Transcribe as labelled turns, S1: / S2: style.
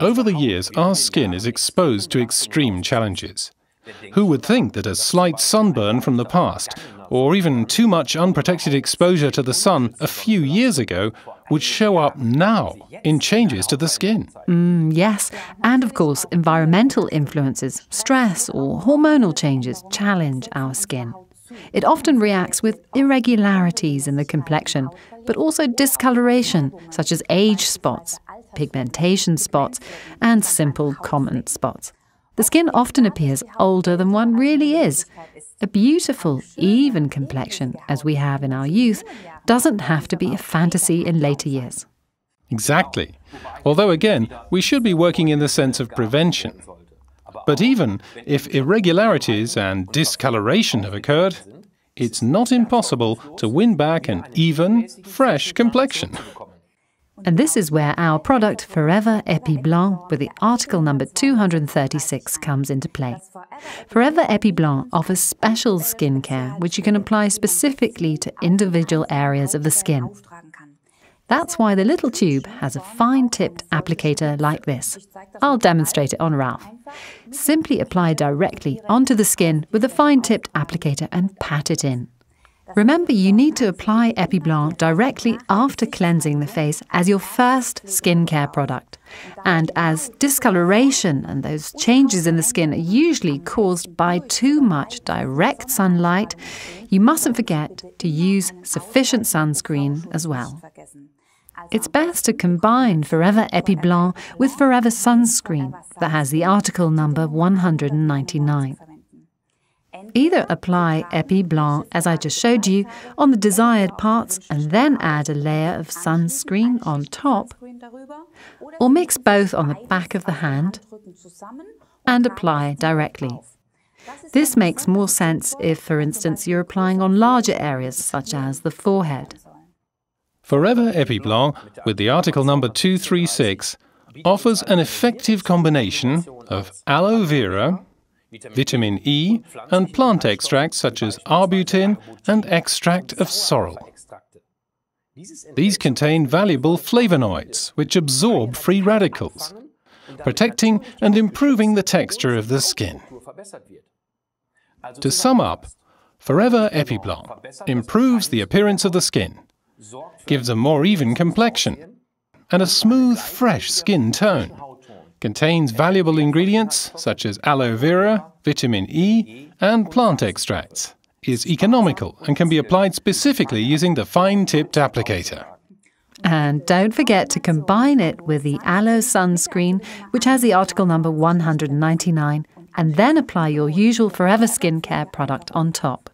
S1: Over the years, our skin is exposed to extreme challenges. Who would think that a slight sunburn from the past, or even too much unprotected exposure to the sun a few years ago, would show up now in changes to the skin?
S2: Mm, yes, and of course, environmental influences, stress, or hormonal changes challenge our skin. It often reacts with irregularities in the complexion, but also discoloration, such as age spots, pigmentation spots, and simple common spots. The skin often appears older than one really is. A beautiful, even complexion, as we have in our youth, doesn't have to be a fantasy in later years.
S1: Exactly. Although, again, we should be working in the sense of prevention. But even if irregularities and discoloration have occurred, it's not impossible to win back an even, fresh complexion.
S2: And this is where our product Forever Epiblanc with the article number 236 comes into play. Forever Epiblanc offers special skincare which you can apply specifically to individual areas of the skin. That's why the little tube has a fine tipped applicator like this. I'll demonstrate it on Ralph. Simply apply directly onto the skin with a fine tipped applicator and pat it in. Remember, you need to apply Epiblanc directly after cleansing the face as your first skincare product. And as discoloration and those changes in the skin are usually caused by too much direct sunlight, you mustn't forget to use sufficient sunscreen as well. It's best to combine Forever Epiblanc with Forever Sunscreen that has the article number 199. Either apply Epiblanc, as I just showed you, on the desired parts and then add a layer of sunscreen on top, or mix both on the back of the hand and apply directly. This makes more sense if, for instance, you're applying on larger areas such as the forehead.
S1: Forever Epiblanc, with the article number 236, offers an effective combination of aloe vera, vitamin E, and plant extracts such as arbutin and extract of sorrel. These contain valuable flavonoids which absorb free radicals, protecting and improving the texture of the skin. To sum up, Forever Epiblanc improves the appearance of the skin, gives a more even complexion, and a smooth, fresh skin tone contains valuable ingredients such as aloe vera, vitamin E, and plant extracts, is economical and can be applied specifically using the fine-tipped applicator.
S2: And don't forget to combine it with the aloe sunscreen, which has the article number 199, and then apply your usual Forever Skincare product on top.